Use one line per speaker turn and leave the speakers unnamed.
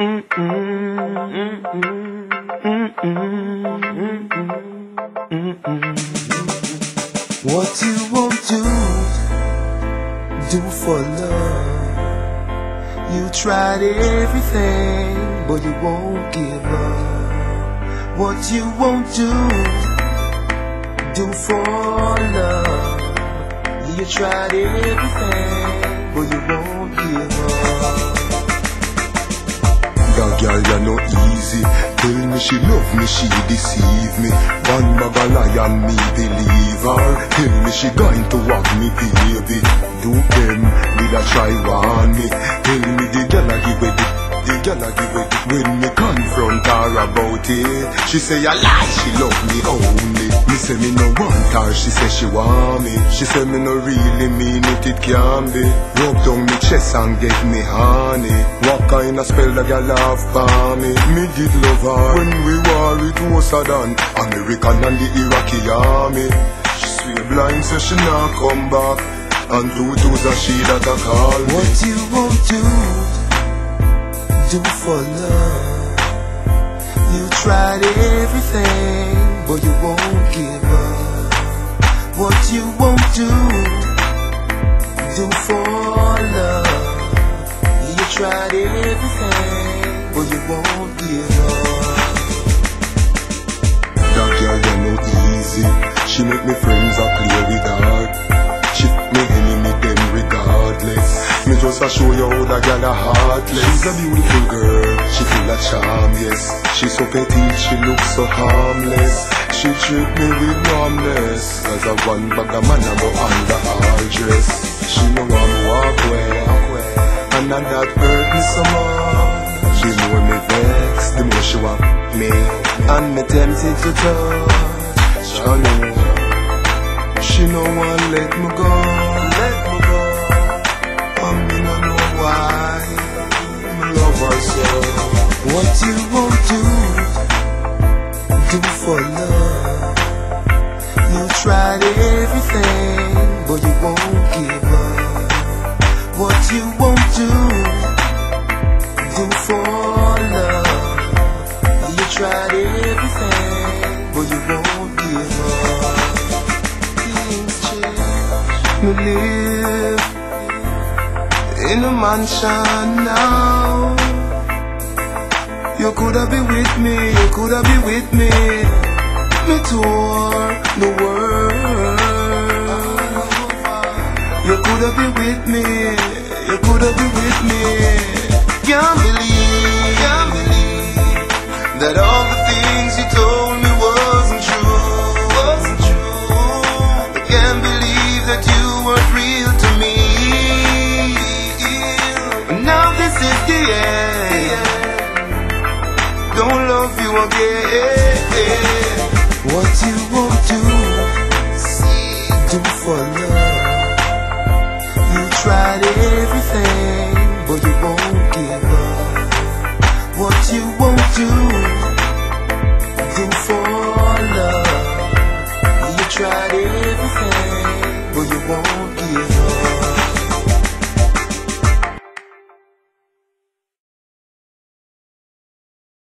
What you won't do, do for love. You tried everything, but you won't give up. What you won't do, do for love. You tried everything, but you won't
girl, you no easy. Tell me she love me, she deceive me. One bag of lie and me believe her. Tell me she going to walk me baby. Do them, did I try want me? Tell me the girl I give it, girl I give it. When me confront her about it, she say a lie, she love me only. Me say me no want her, she say she want me. She say me no really mean it, it can be. Rub down me chest and get me honey. What kind of spell that girl have for me? Me did love her when we war it was than American and the Iraqi army. She swear blind so she not come back. And two twos are she that I call me.
What you won't do, do for love. You tried everything, but you won't give up. What you won't do, do for love. You tried everything, but you won't give up.
That girl you no easy. She make me friends a A show you how that girl a heartless. She's a beautiful girl. She full of charm, yes. She so petite, she looks so harmless. She treat me with warmness. As a one bag of man I go under her dress. She know I'm walk away. And now that hurt me so much. The more me vex, the more she want me.
And me tempted to touch.
She know, she no want let me go.
What you won't do, do for love. You tried everything, but you won't give up. What you won't do, do for love. You tried everything, but you won't give up. Things change. Me live in a mansion now. You coulda be with me, you coulda be with me. Me tour the world. You coulda be with me, you coulda be with me. Can't believe, you again. What you won't do, do for love. You tried everything.